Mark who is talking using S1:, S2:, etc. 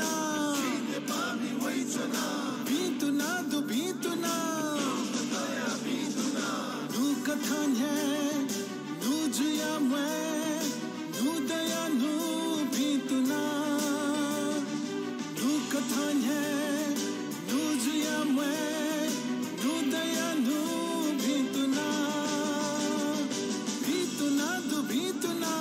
S1: ना पानी वही चना। बीतु ना दो बीतु ना। बीतु ना दू कथन है दू जुया मैं दू दया नू बीतु ना। दू कथन है दू जुया मैं दू दया नू बीतु ना। बीतु ना दू बीतु ना।